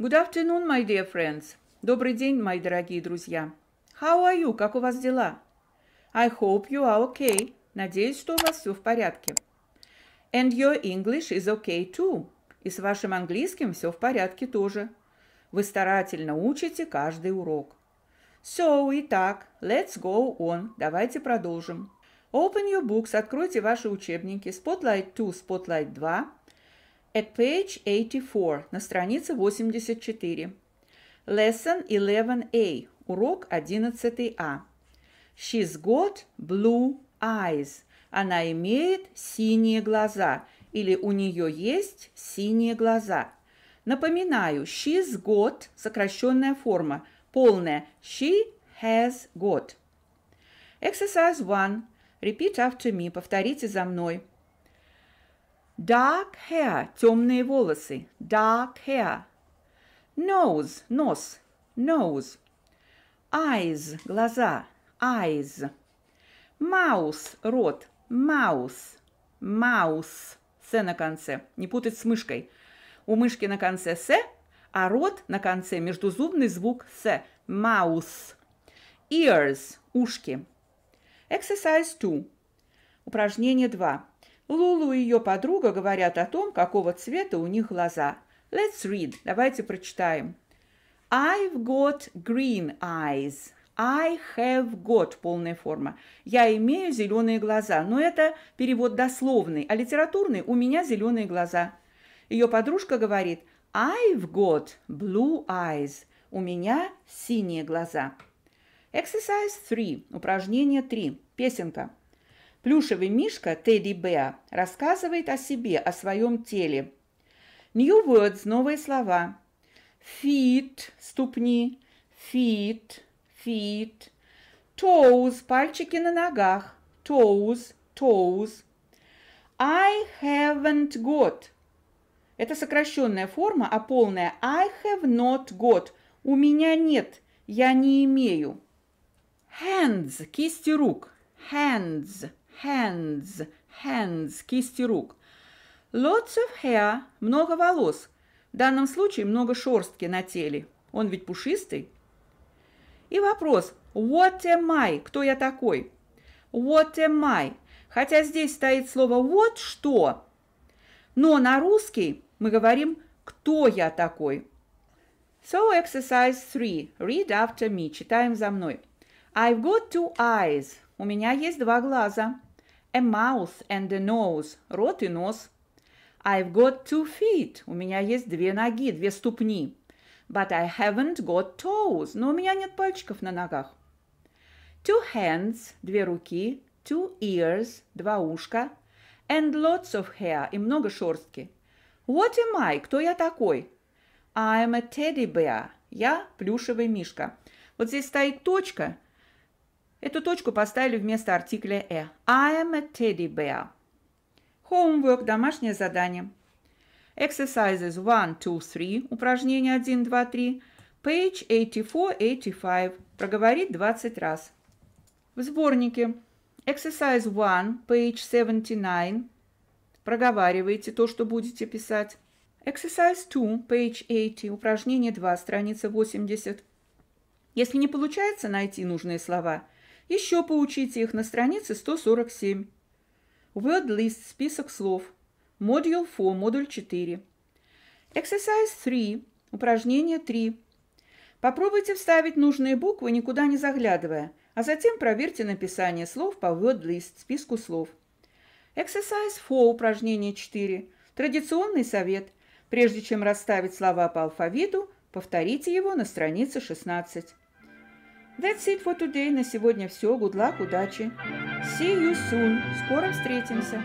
Good afternoon, my dear friends. Добрый день, мои дорогие друзья. How are you? Как у вас дела? I hope you are okay. Надеюсь, что у вас все в порядке. And your English is okay too. И с вашим английским все в порядке тоже. Вы старательно учите каждый урок. So, итак, let's go on. Давайте продолжим. Open your books, откройте ваши учебники. Spotlight 2, Spotlight 2. At page 84, на странице 84. Lesson 11a, урок 11а. She's got blue eyes. Она имеет синие глаза. Или у нее есть синие глаза. Напоминаю, she's got, сокращенная форма, полная she has got. Exercise 1. Repeat after me. Повторите за мной. Dark hair. Темные волосы. Dark hair. Nose. Нос. Nose. Eyes. Глаза. Eyes. Mouse. Рот. Mouse. Mouse. С на конце. Не путать с мышкой. У мышки на конце «с», а рот на конце междузубный звук «с». Mouse. Ears. Ушки. Exercise 2. Упражнение 2. Лулу и ее подруга говорят о том, какого цвета у них глаза. Let's read. Давайте прочитаем. I've got green eyes. I have got полная форма. Я имею зеленые глаза. Но это перевод дословный, а литературный у меня зеленые глаза. Ее подружка говорит I've got blue eyes. У меня синие глаза. Exercise 3. Упражнение 3. Песенка. Плюшевый мишка Тедди Беа рассказывает о себе, о своем теле. New words – новые слова. Feet – ступни. Feet, feet. Toes – пальчики на ногах. Toes, toes. I haven't got. Это сокращенная форма, а полная I have not got. У меня нет, я не имею. Hands – кисти рук. Hands, hands, hands – кисти рук. Lots of hair – много волос. В данном случае много шерстки на теле. Он ведь пушистый. И вопрос What am I? Кто я такой? What am I? Хотя здесь стоит слово what – что. Но на русский мы говорим «кто я такой?». So exercise 3. Read after me. Читаем за мной. I've got two eyes. У меня есть два глаза. A mouth and a nose. Рот и нос. I've got two feet. У меня есть две ноги, две ступни. But I haven't got toes. Но у меня нет пальчиков на ногах. Two hands. Две руки. Two ears. Два ушка. And lots of hair. И много шерстки. What am I? Кто я такой? I'm a teddy bear. Я плюшевый мишка. Вот здесь стоит точка – Эту точку поставили вместо артикля «э». I am a teddy bear. Homework – домашнее задание. Exercises 1, 2, 3. Упражнение 1, 2, 3. Page 84-85. Проговорить 20 раз. В сборнике. Exercise 1, page 79. Проговаривайте то, что будете писать. Exercise 2, page 80. Упражнение 2, страница 80. Если не получается найти нужные слова – еще поучите их на странице 147. Word list – список слов. Module 4, модуль 4. Exercise 3, упражнение 3. Попробуйте вставить нужные буквы, никуда не заглядывая, а затем проверьте написание слов по word list, списку слов. Exercise 4, упражнение 4. Традиционный совет. Прежде чем расставить слова по алфавиту, повторите его на странице 16. That's it for today. На сегодня все. Good luck, удачи. See you soon. Скоро встретимся.